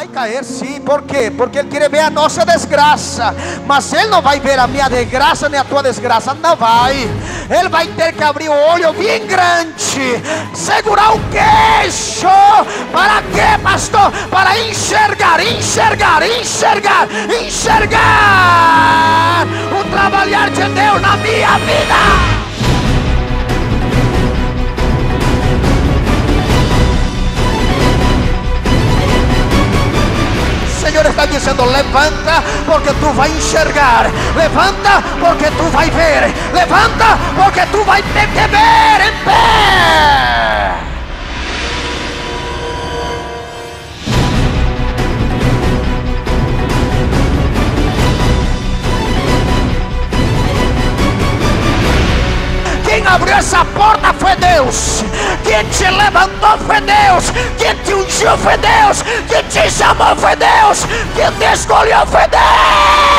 vai cair sim, por quê? Porque Ele quer ver a nossa desgraça, mas Ele não vai ver a minha desgraça nem a tua desgraça, não vai. Ele vai ter que abrir o olho bem grande, segurar o queixo, para quê, pastor? Para enxergar, enxergar, enxergar, enxergar o trabalhar de Deus na minha vida. Está dizendo: levanta, porque tu vai enxergar, levanta, porque tu vai ver, levanta, porque tu vai ter que ver em pé. Abriu essa porta foi Deus. Quem te levantou foi Deus. Quem te ungiu foi Deus. Quem te chamou foi Deus. Quem te escolheu foi Deus.